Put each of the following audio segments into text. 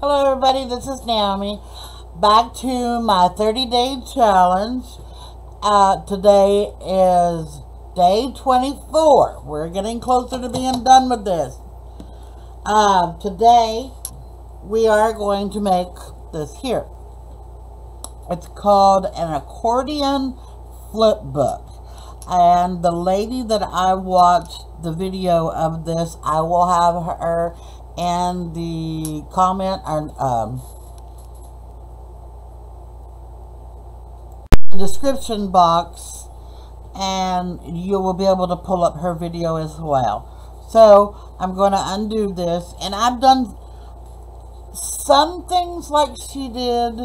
Hello everybody, this is Naomi. Back to my 30 day challenge. Uh, today is day 24. We're getting closer to being done with this. Uh, today we are going to make this here. It's called an accordion flip book. And the lady that I watched the video of this, I will have her in the comment and um, the description box and you will be able to pull up her video as well. So I'm going to undo this and I've done some things like she did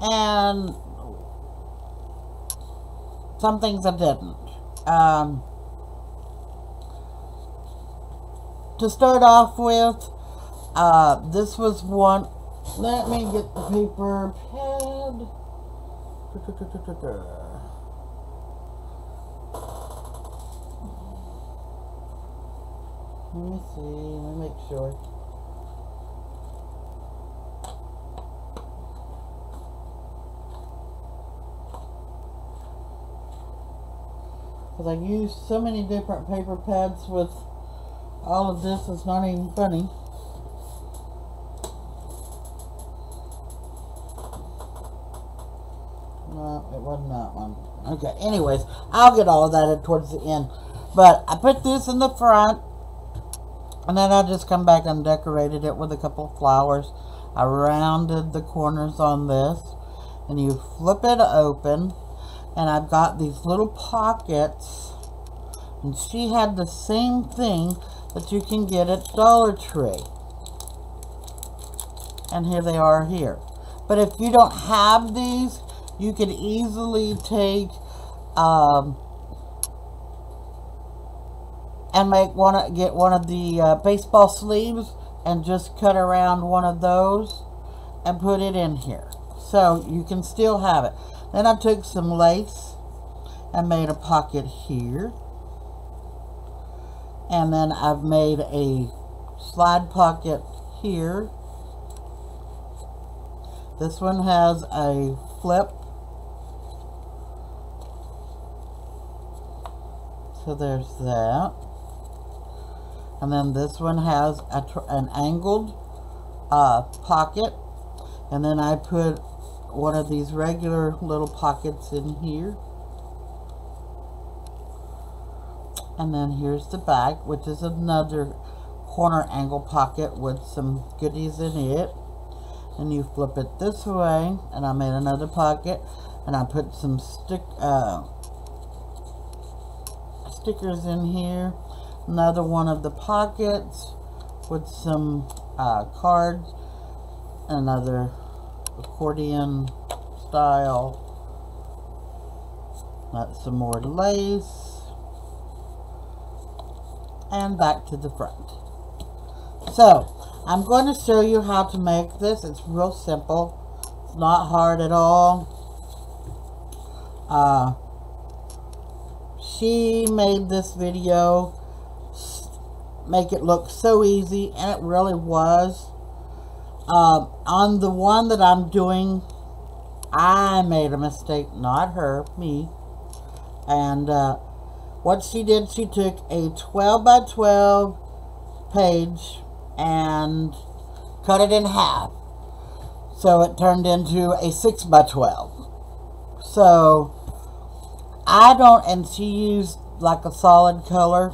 and some things I didn't. Um, to start off with, uh, this was one. Let me get the paper pad. Let me see. Let me make sure. Because I used so many different paper pads with all of this is not even funny. No, it wasn't that one. Okay, anyways, I'll get all of that towards the end. But I put this in the front. And then I just come back and decorated it with a couple flowers. I rounded the corners on this. And you flip it open. And I've got these little pockets. And she had the same thing that you can get at Dollar Tree. And here they are here. But if you don't have these, you could easily take um, and make one get one of the uh, baseball sleeves and just cut around one of those and put it in here. So you can still have it. Then I took some lace and made a pocket here and then I've made a slide pocket here. This one has a flip. So there's that. And then this one has a, an angled uh, pocket. And then I put one of these regular little pockets in here and then here's the back which is another corner angle pocket with some goodies in it. And you flip it this way and I made another pocket and I put some stick uh, stickers in here. Another one of the pockets with some uh, cards. Another accordion style. Got some more lace and back to the front. So, I'm going to show you how to make this. It's real simple. It's not hard at all. Uh, she made this video make it look so easy, and it really was. Uh, on the one that I'm doing, I made a mistake, not her, me. And uh, what she did, she took a 12 by 12 page and cut it in half. So it turned into a 6 by 12. So I don't, and she used like a solid color.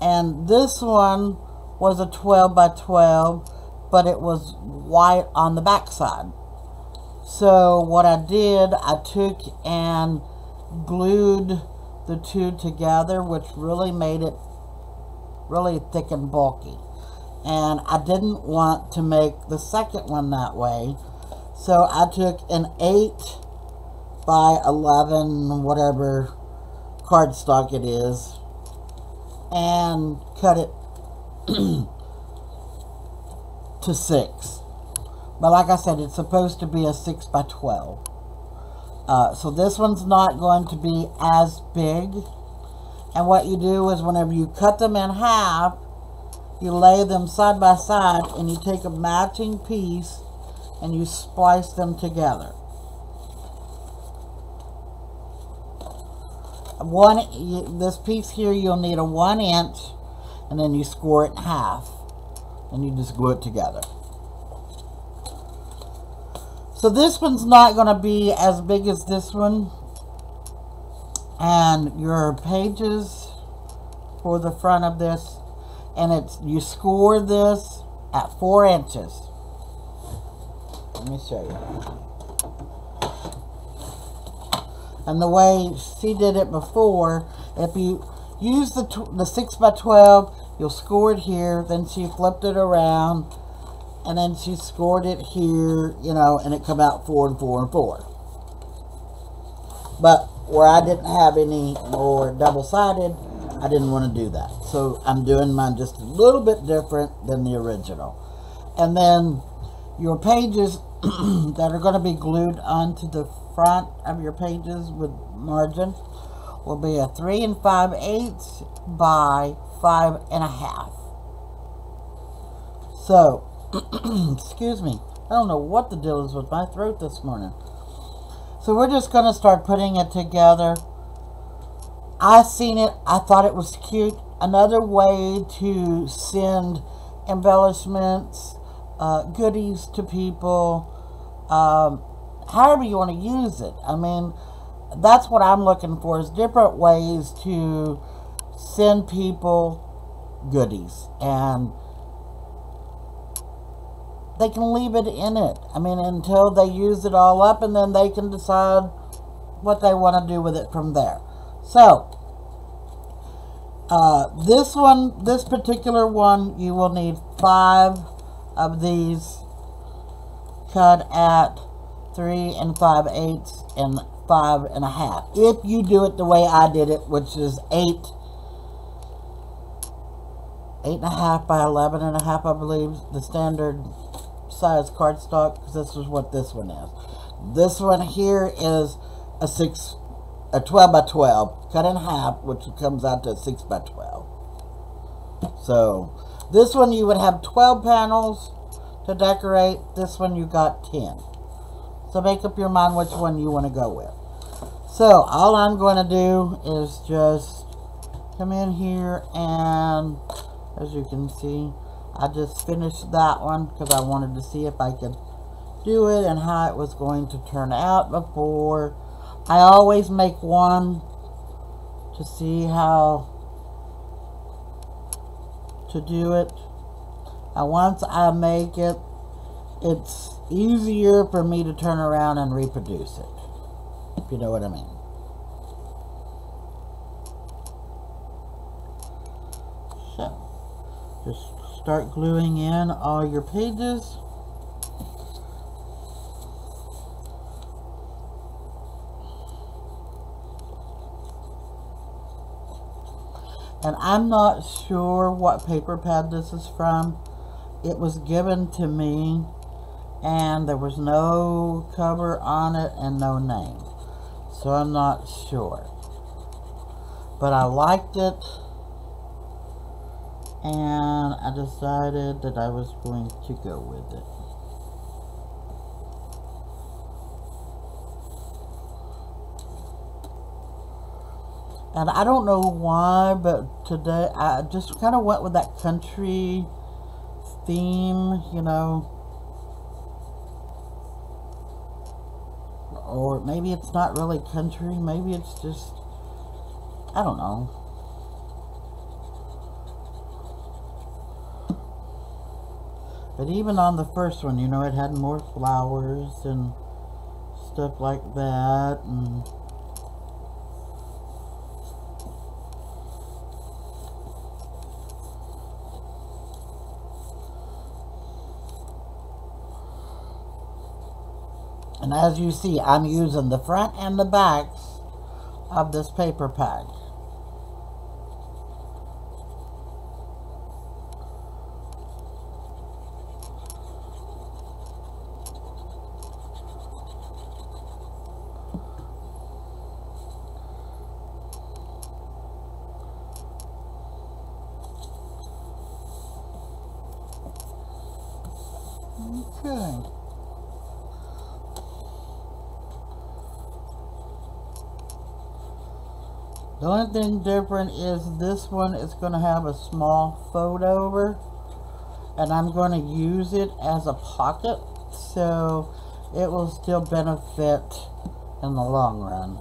And this one was a 12 by 12, but it was white on the backside. So what I did, I took and glued the two together, which really made it really thick and bulky. And I didn't want to make the second one that way. So I took an 8 by 11, whatever cardstock it is, and cut it to 6. But like I said, it's supposed to be a 6 by 12. Uh, so this one's not going to be as big. And what you do is whenever you cut them in half, you lay them side by side and you take a matching piece and you splice them together. One, this piece here, you'll need a one inch and then you score it in half and you just glue it together. So this one's not going to be as big as this one. And your pages for the front of this, and it's you score this at four inches. Let me show you. And the way she did it before, if you use the, the 6 by 12 you'll score it here, then she flipped it around, and then she scored it here, you know, and it come out 4 and 4 and 4. But where I didn't have any more double-sided, I didn't want to do that. So I'm doing mine just a little bit different than the original. And then your pages that are going to be glued onto the front of your pages with margin will be a 3 and 5 eighths by 5 and a half. So, excuse me, I don't know what the deal is with my throat this morning. So we're just going to start putting it together. I seen it. I thought it was cute. Another way to send embellishments, uh, goodies to people, um, however you want to use it. I mean, that's what I'm looking for is different ways to send people goodies and they can leave it in it. I mean, until they use it all up and then they can decide what they want to do with it from there. So, uh, this one, this particular one, you will need five of these cut at three and five eighths and five and a half. If you do it the way I did it, which is eight eight and a half by eleven and a half, I believe, the standard size cardstock, because this is what this one is. This one here is a six, a 12 by 12, cut in half, which comes out to a six by 12. So, this one you would have 12 panels to decorate. This one you got 10. So make up your mind which one you want to go with. So, all I'm going to do is just come in here and as you can see I just finished that one because I wanted to see if I could do it and how it was going to turn out before. I always make one to see how to do it. And once I make it it's easier for me to turn around and reproduce it if you know what I mean. So just start gluing in all your pages. And I'm not sure what paper pad this is from. It was given to me and there was no cover on it and no name. So I'm not sure. But I liked it and I decided that I was going to go with it. And I don't know why, but today I just kind of went with that country theme, you know. Or maybe it's not really country, maybe it's just, I don't know. But even on the first one, you know, it had more flowers and stuff like that. And And as you see, I'm using the front and the backs of this paper pack. Okay. The thing different is this one is going to have a small fold over and I'm going to use it as a pocket so it will still benefit in the long run.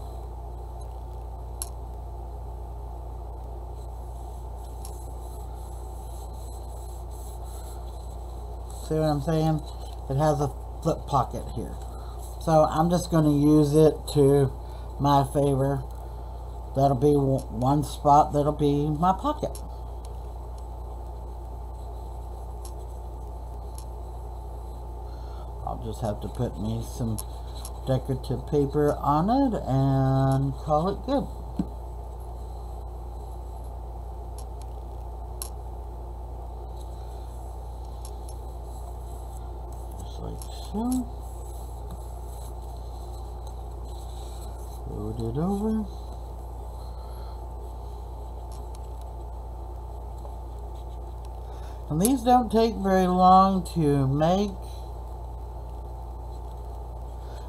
See what I'm saying? It has a flip pocket here. So I'm just going to use it to my favor. That'll be one spot that'll be my pocket. I'll just have to put me some decorative paper on it and call it good. Just like so. Load it over. And these don't take very long to make.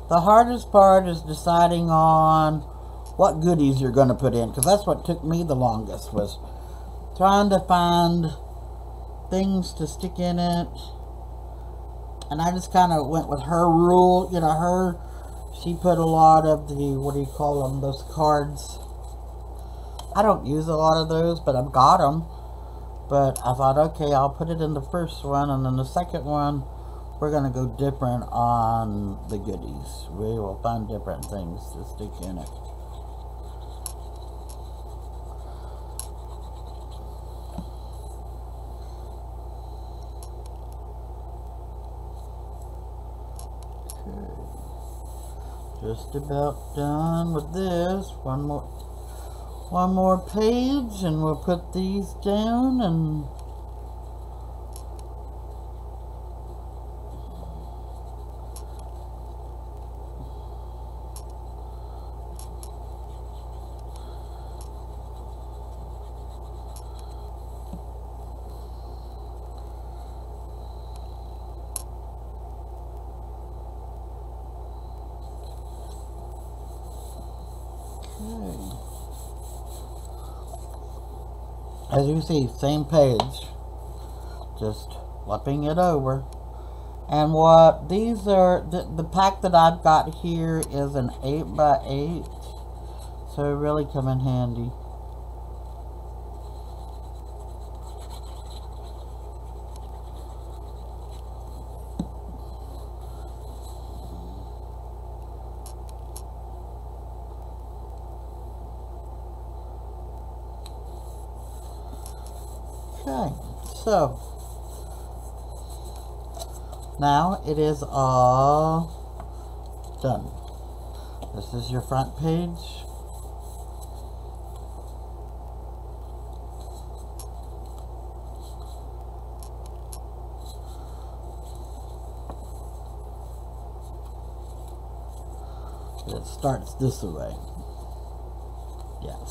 The hardest part is deciding on what goodies you're going to put in because that's what took me the longest was trying to find things to stick in it. And I just kind of went with her rule you know her she put a lot of the what do you call them those cards. I don't use a lot of those but I've got them but I thought okay I'll put it in the first one and then the second one we're going to go different on the goodies. We will find different things to stick in it. Okay. Just about done with this. One more one more page and we'll put these down and see same page just flipping it over. And what these are the, the pack that I've got here is an 8 by 8 so really come in handy Okay, now it is all done. This is your front page. It starts this way. Yes.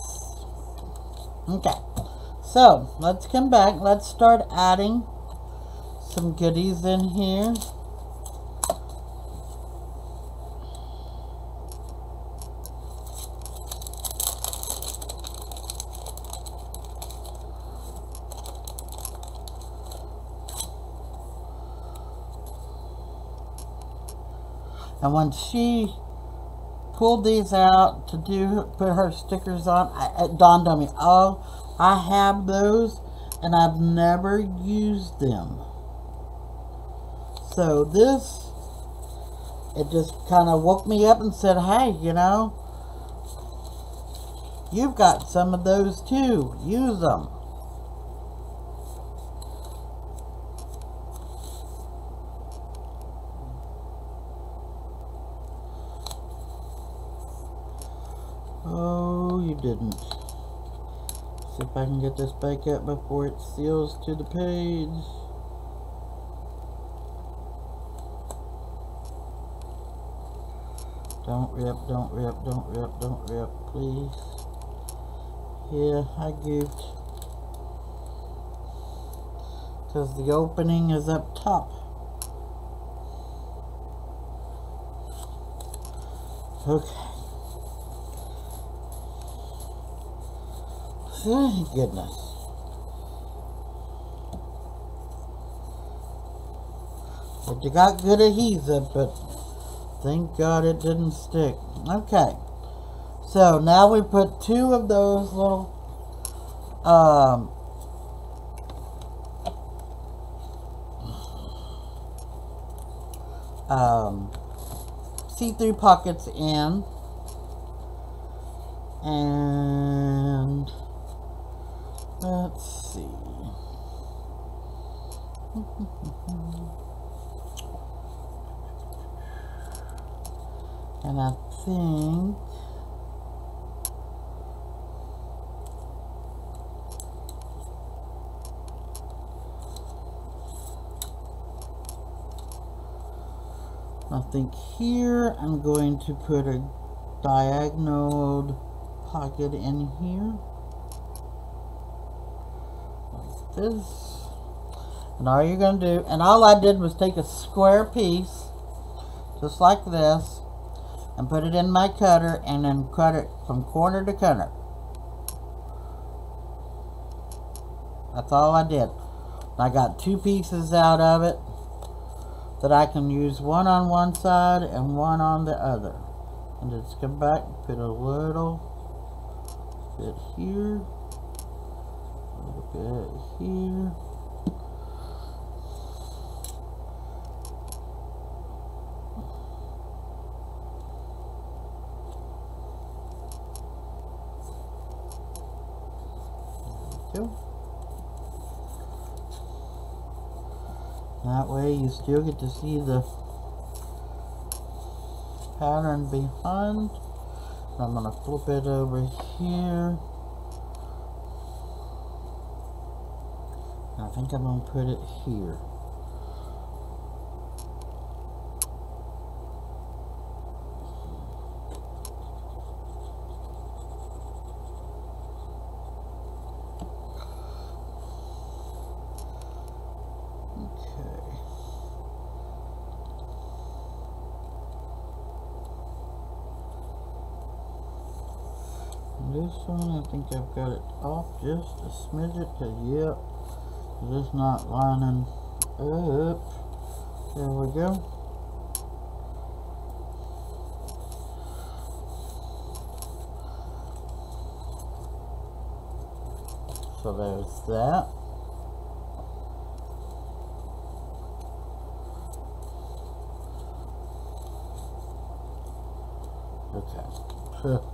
Okay. So, let's come back. Let's start adding some goodies in here. And when she pulled these out to do put her stickers on, it dawned on me, oh, I have those and I've never used them. So this, it just kind of woke me up and said, hey, you know, you've got some of those too. Use them. if I can get this back up before it seals to the page. Don't rip, don't rip, don't rip, don't rip, please. Yeah, I goofed. Because the opening is up top. Okay. Thank goodness. But you got good adhesive, but thank God it didn't stick. Okay. So now we put two of those little um, um, see-through pockets in and let's see. And I think I think here I'm going to put a diagonal pocket in here this and all you're going to do and all I did was take a square piece just like this and put it in my cutter and then cut it from corner to corner. That's all I did. I got two pieces out of it that I can use one on one side and one on the other. And just come back, put a little bit here, a little bit here. That way you still get to see the pattern behind. I'm going to flip it over here. I think I'm going to put it here. this one, I think I've got it off just a smidget, yep, it's not lining up. There we go. So there's that. Okay.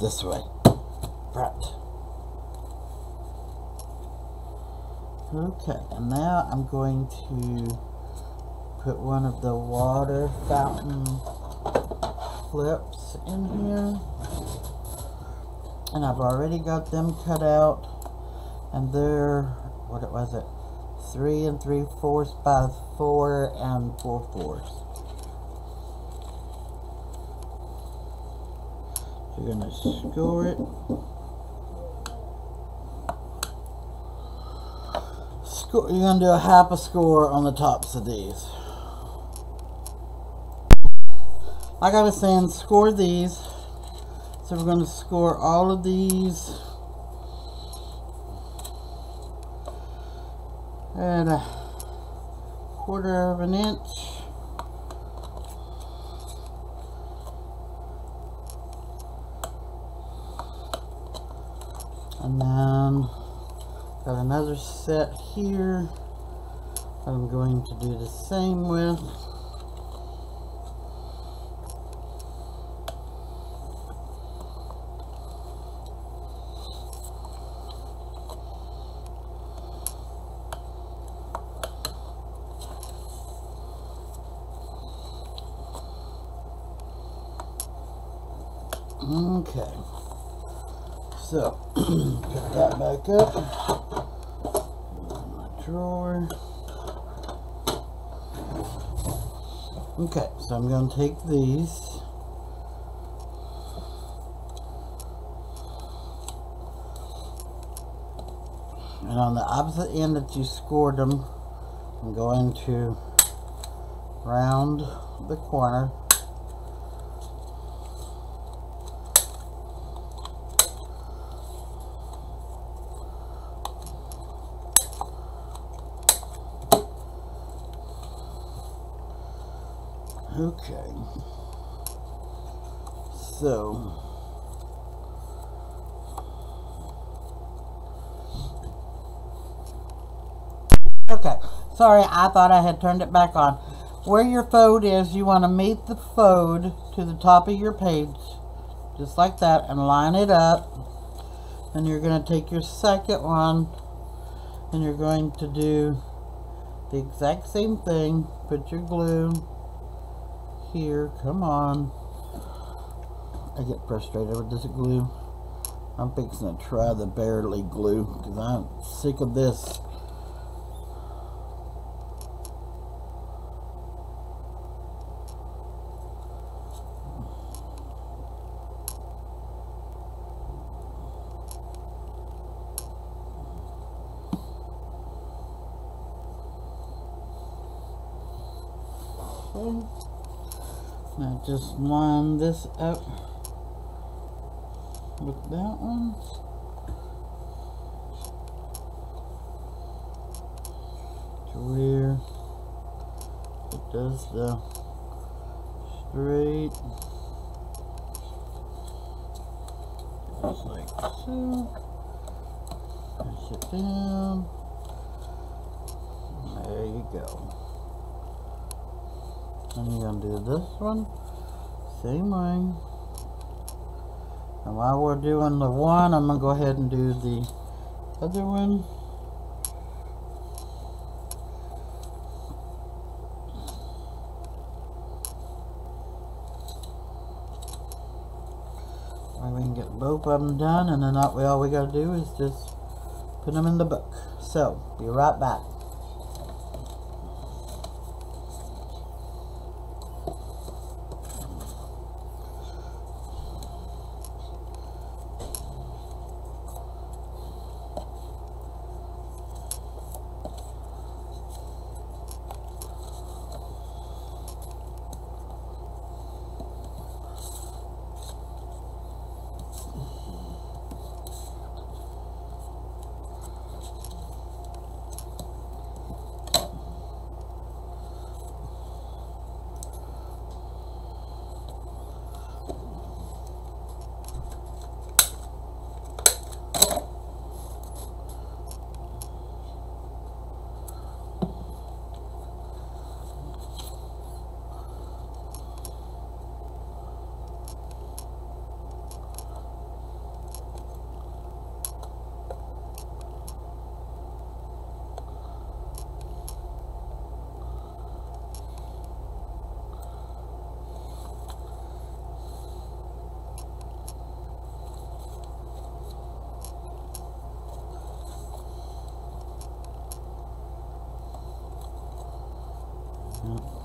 This way. Right. Okay, and now I'm going to put one of the water fountain clips in here. And I've already got them cut out. And they're, what was it? Three and three fourths by four and four fourths. You're going to score it. Score, you're going to do a half a score on the tops of these. Like I was saying, score these. So we're going to score all of these at a quarter of an inch. Then got another set here I'm going to do the same with Okay. So, put that back up. My drawer. Okay, so I'm going to take these. And on the opposite end that you scored them, I'm going to round the corner Okay. So. Okay. Sorry, I thought I had turned it back on. Where your fold is, you want to meet the fold to the top of your page. Just like that. And line it up. And you're going to take your second one. And you're going to do the exact same thing. Put your glue here. Come on. I get frustrated with this glue. I'm fixing to try the Bearly glue because I'm sick of this. Now just line this up with that one. To where it does the straight. Just like so. Push it down. There you go. And you're to do this one, same way. And while we're doing the one, I'm going to go ahead and do the other one. we can get both of them done and then that way all we got to do is just put them in the book. So, be right back. 了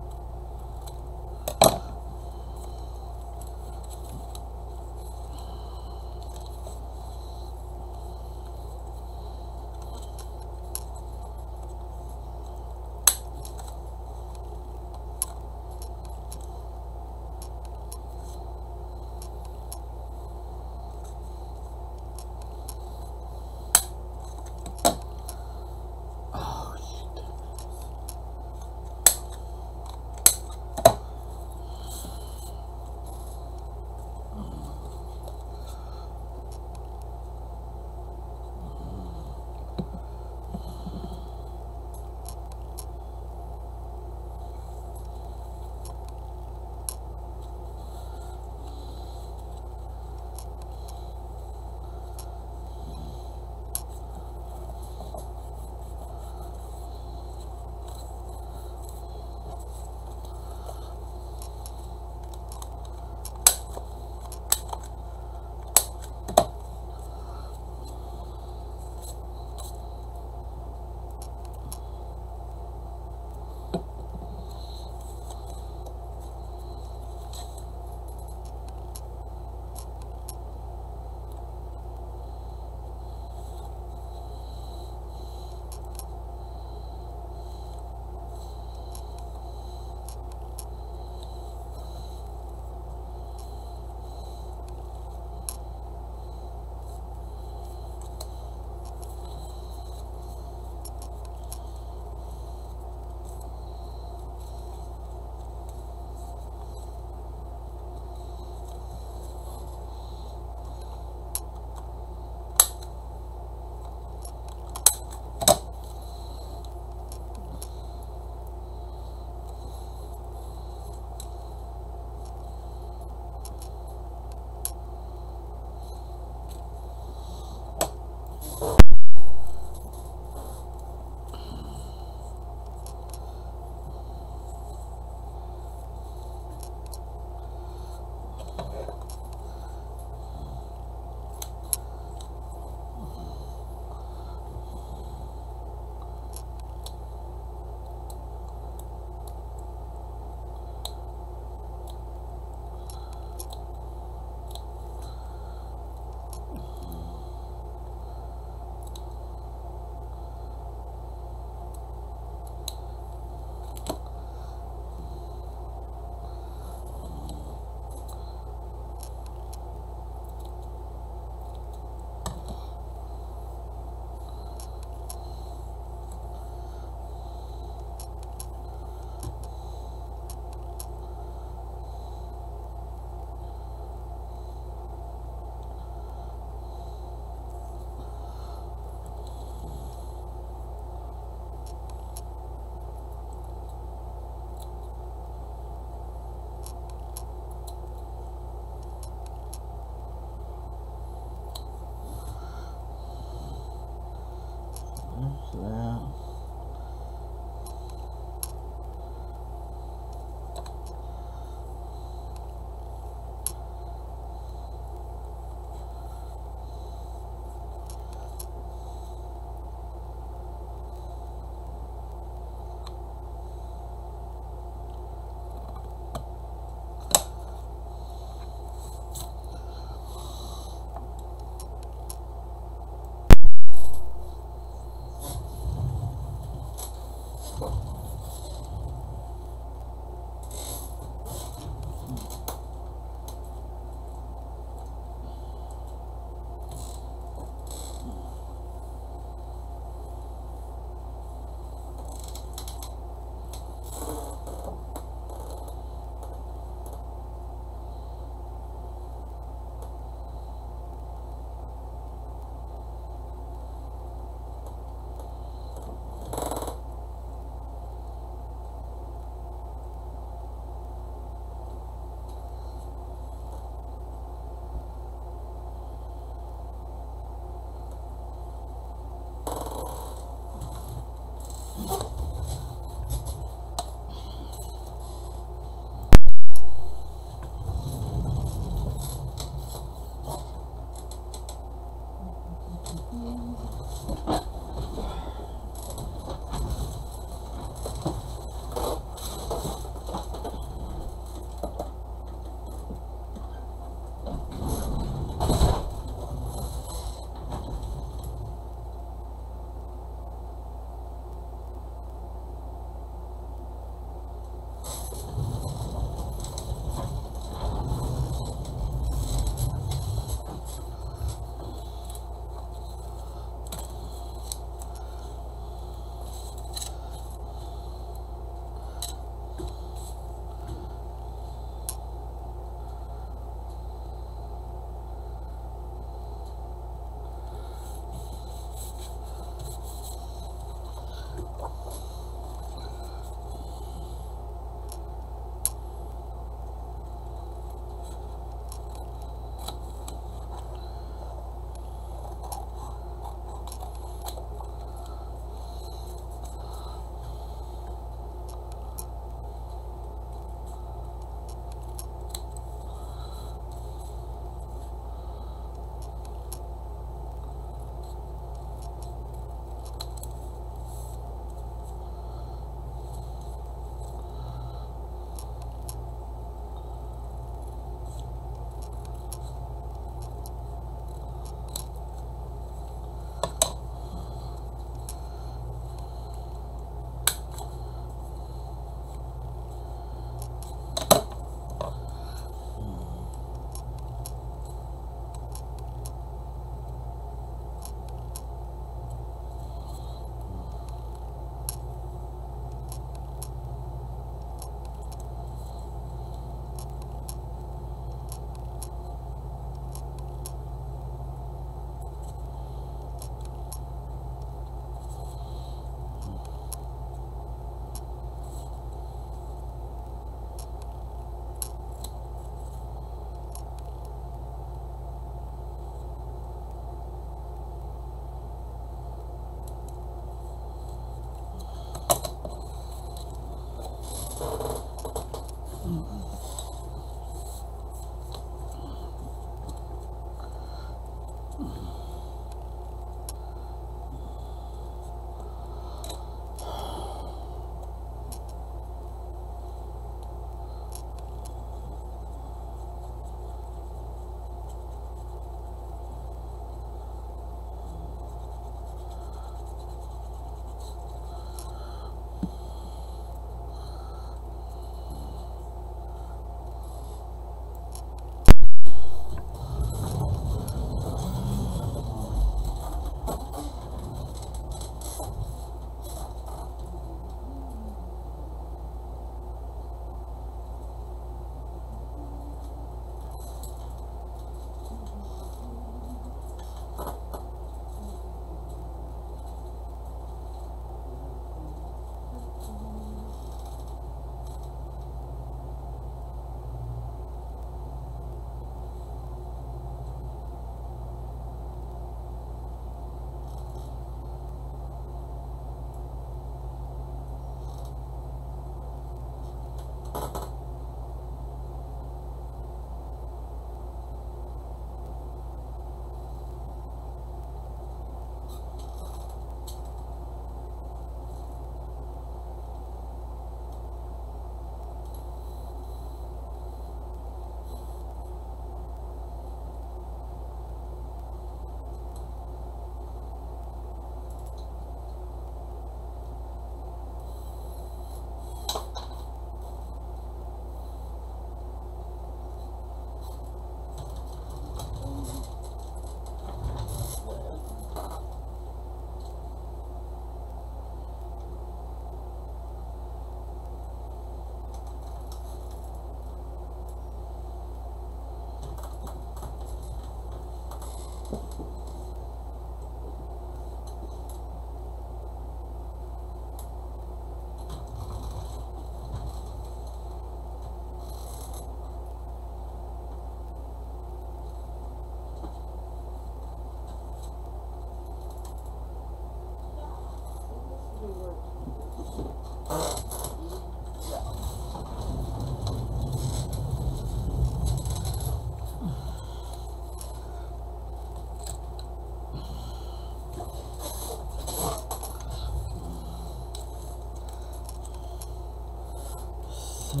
So,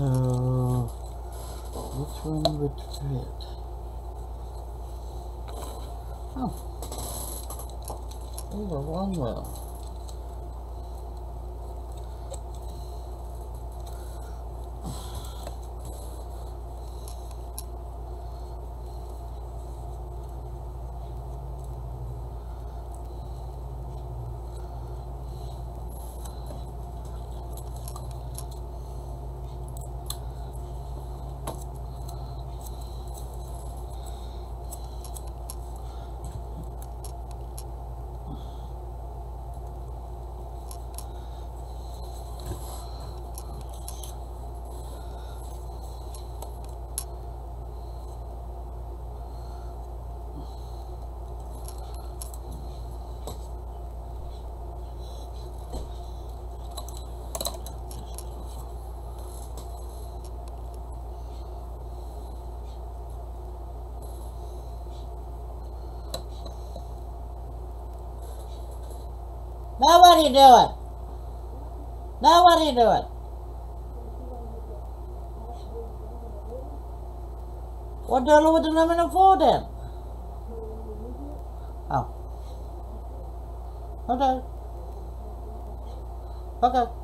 which one would fit? Oh, over one well. What are you doing? Now what? What the hell with the aluminum foil then? Oh. Okay. Okay.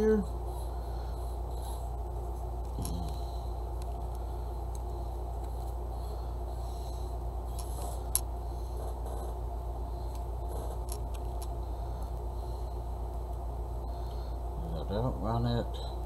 here. I don't run it.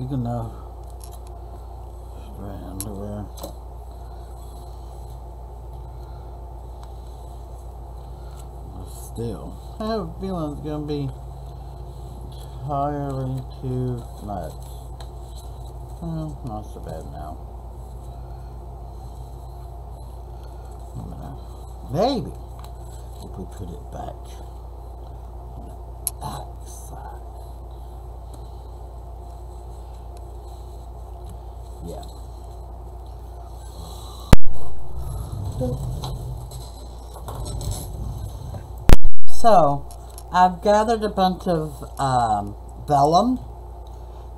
Big enough strand to where still I have a feeling it's gonna be entirely too much. Well, not so bad now. Maybe if we put it back on the back side. Yeah. So, I've gathered a bunch of um, vellum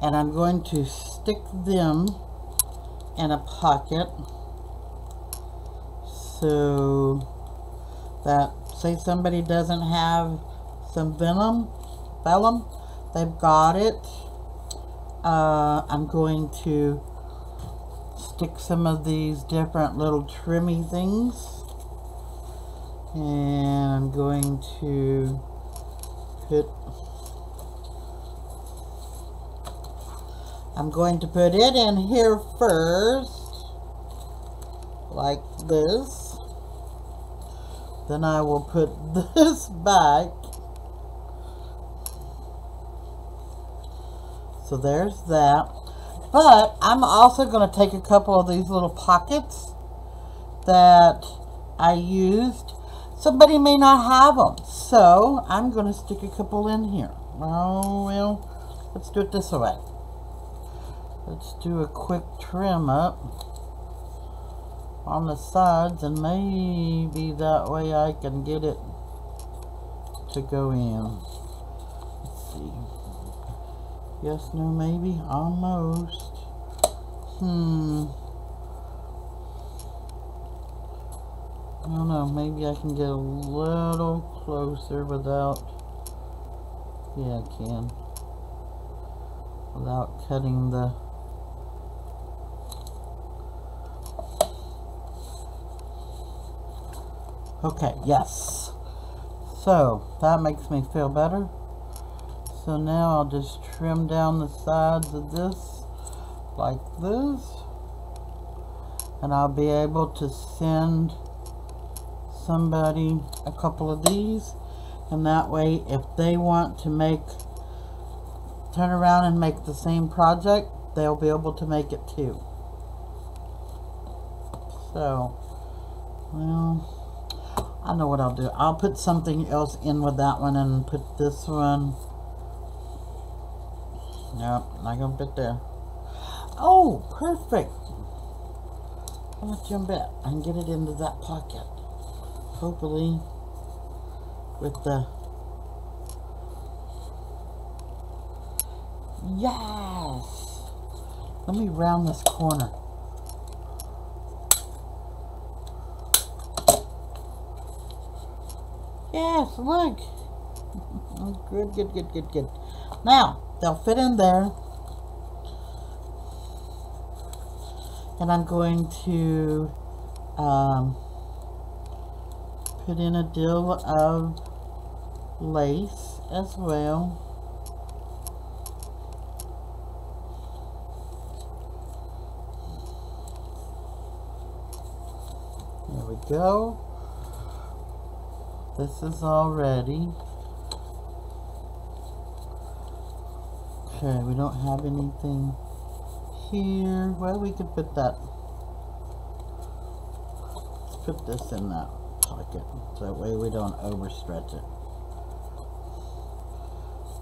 and I'm going to stick them in a pocket. So that say somebody doesn't have some venom vellum they've got it. Uh, I'm going to stick some of these different little trimmy things. And I'm going to put I'm going to put it in here first like this. Then I will put this back. So there's that. But I'm also going to take a couple of these little pockets that I used somebody may not have them so I'm going to stick a couple in here oh well let's do it this way let's do a quick trim up on the sides and maybe that way I can get it to go in. Let's see. Yes, no, maybe, almost. Hmm. I don't know, maybe I can get a little closer without, yeah I can, without cutting the Okay, yes. So, that makes me feel better. So now I'll just trim down the sides of this like this. And I'll be able to send somebody a couple of these. And that way, if they want to make, turn around and make the same project, they'll be able to make it too. So, well, I know what I'll do. I'll put something else in with that one and put this one. Nope, not gonna fit there. Oh, perfect. How much you bet? I can get it into that pocket. Hopefully, with the Yes! Let me round this corner. Yes, look. Good, good, good, good, good. Now, they'll fit in there. And I'm going to um, put in a deal of lace as well. There we go. This is all ready. Okay, we don't have anything here. Well, we could put that. Let's put this in that pocket. So that way we don't overstretch it.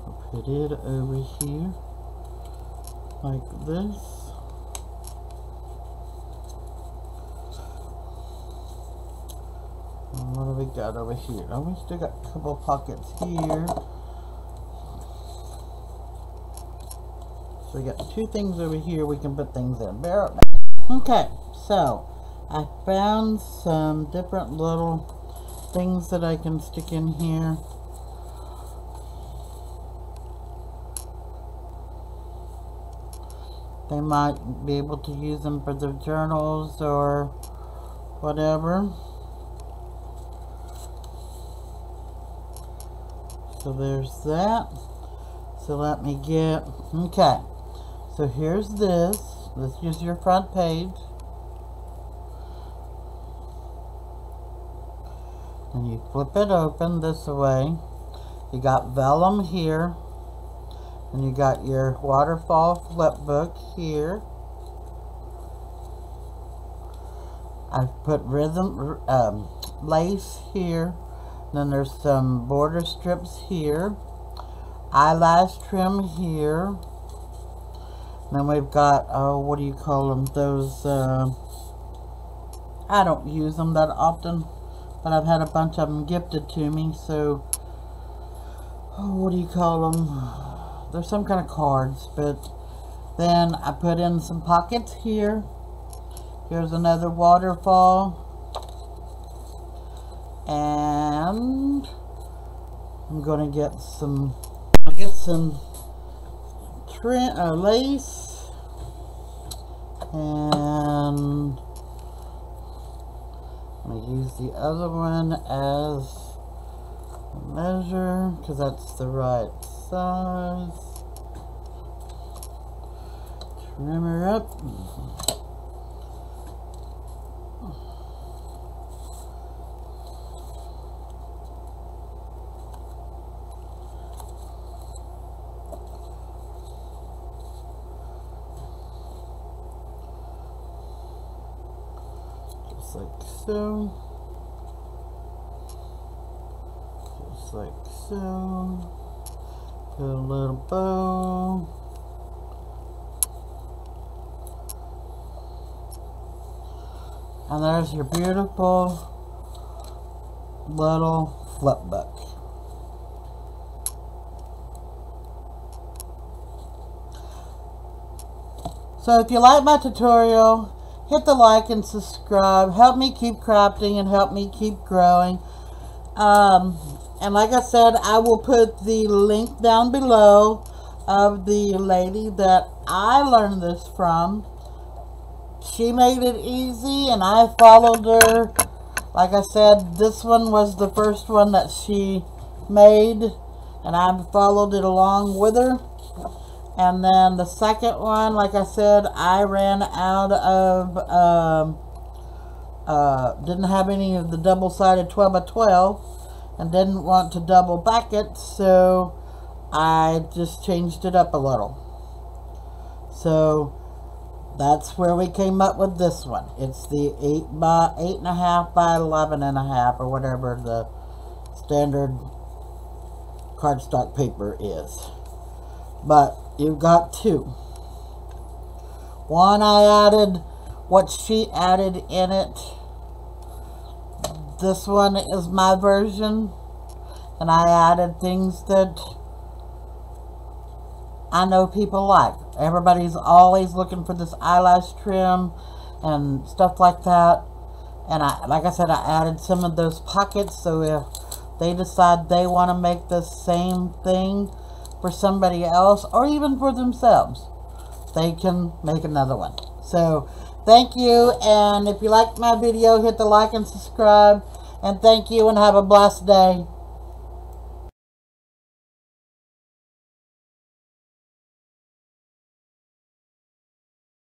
We'll put it over here. Like this. what do we got over here? Oh, we still got a couple pockets here. So we got two things over here we can put things in. Okay, so I found some different little things that I can stick in here. They might be able to use them for their journals or whatever. So there's that. So let me get, okay. So here's this. Let's use your front page. And you flip it open this way. You got vellum here. And you got your waterfall flip book here. I've put rhythm um, lace here then there's some border strips here. Eyelash trim here. Then we've got, oh, what do you call them? Those, uh, I don't use them that often, but I've had a bunch of them gifted to me, so, oh, what do you call them? They're some kind of cards, but then I put in some pockets here. Here's another waterfall and I'm gonna get some I'll get some trim uh, lace and Gonna use the other one as a measure because that's the right size. Trim her up so. Just like so. Put a little bow. And there's your beautiful little flip book. So if you like my tutorial, hit the like and subscribe. Help me keep crafting and help me keep growing. Um, and like I said, I will put the link down below of the lady that I learned this from. She made it easy and I followed her. Like I said, this one was the first one that she made and I followed it along with her. And then the second one, like I said, I ran out of, um, uh, didn't have any of the double-sided 12 by 12 and didn't want to double back it, so I just changed it up a little. So that's where we came up with this one. It's the 8 by 8.5 by 11.5 or whatever the standard cardstock paper is. But you've got two. One I added what she added in it. This one is my version. And I added things that I know people like. Everybody's always looking for this eyelash trim and stuff like that. And I, like I said, I added some of those pockets so if they decide they want to make the same thing, for somebody else or even for themselves, they can make another one. So, thank you. And if you liked my video, hit the like and subscribe. And thank you and have a blessed day.